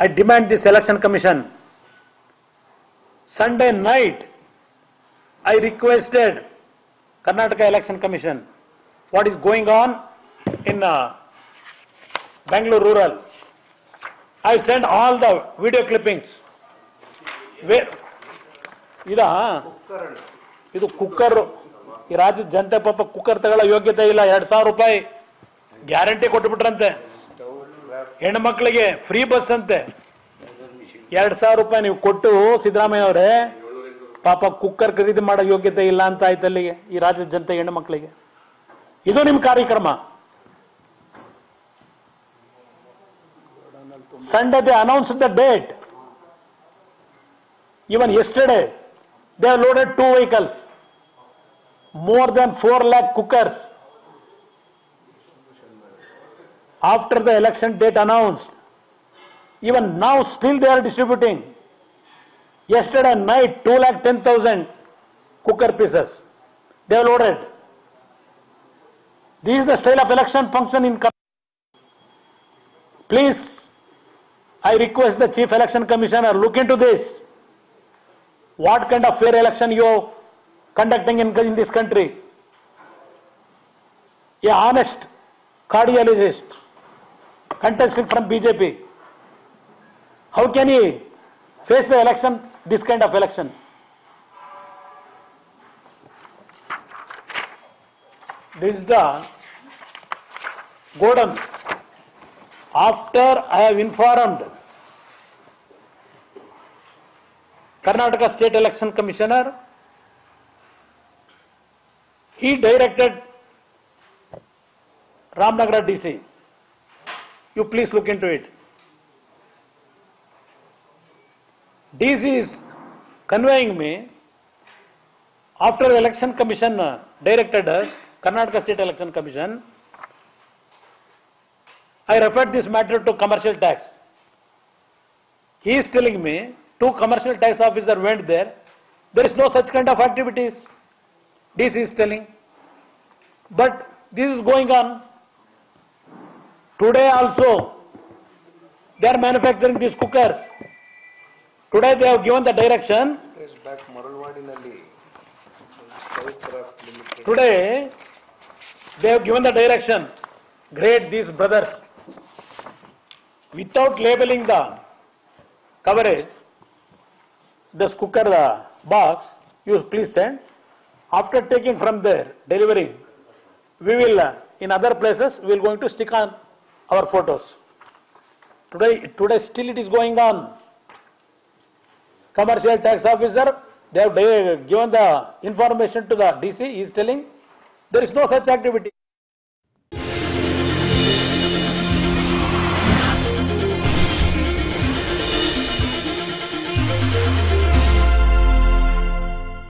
I demand this election commission. Sunday night, I requested Karnataka Election Commission, what is going on in uh, Bangalore rural. I sent all the video clippings. Where, ಇದಾ ಇದು cooker ಈ ರಾಜ್ಯದ ಜನತೆ ಪಾಪ cooker ತಗೊಳ್ಳೋ ಯೋಗ್ಯತೆ ಇಲ್ಲ ಎರಡು ಸಾವಿರ ರೂಪಾಯಿ ಗ್ಯಾರಂಟಿ ಕೊಟ್ಬಿಟ್ರಂತೆ ಹೆಣ್ಣು ಮಕ್ಕಳಿಗೆ ಫ್ರೀ ಬಸ್ ಅಂತೆ ಎರಡ್ ಸಾವಿರ ರೂಪಾಯಿ ನೀವು ಕೊಟ್ಟು ಸಿದ್ದರಾಮಯ್ಯ ಅವರೇ ಪಾಪ ಕುಕ್ಕರ್ ಖರೀದಿ ಮಾಡೋ ಯೋಗ್ಯತೆ ಇಲ್ಲ ಅಂತ ಆಯ್ತು ಅಲ್ಲಿಗೆ ಈ ರಾಜ್ಯದ ಜನತೆ ಹೆಣ್ಣು ಮಕ್ಕಳಿಗೆ ಇದು ನಿಮ್ಮ ಕಾರ್ಯಕ್ರಮ Sunday they announced the date. Even yesterday, they have loaded two vehicles. More than 4 lakh After the election date announced. Even now still they are distributing. Yesterday night, 2 lakh 10,000 cooker pieces. They have loaded. This is the style of election function in Please, I request the Chief Election Commissioner, look into this. What kind of fair election you are conducting in, in this country? A honest cardiologist contesting from BJP. How can he face the election, this kind of election? This is the godown. After I have informed Karnataka State Election Commissioner, he directed Ramnagar DC. You please look into it. DC is conveying me, after Election Commission uh, directed us, Karnataka State Election Commission, I referred this matter to commercial tax. He is telling me, two commercial tax officer went there, there is no such kind of activities. This is telling. But this is going on. Today also, they are manufacturing these cookers. Today they have given the direction. Today, they have given the direction. Grade these brothers. Without labeling the coverage, this cooker the box, you please send. After taking from there, delivering, we will, uh, in other places, we will going to stick on our photos. Today, today still it is going on. Commercial tax officer, they have given the information to the DC, he is telling, there is no such activity.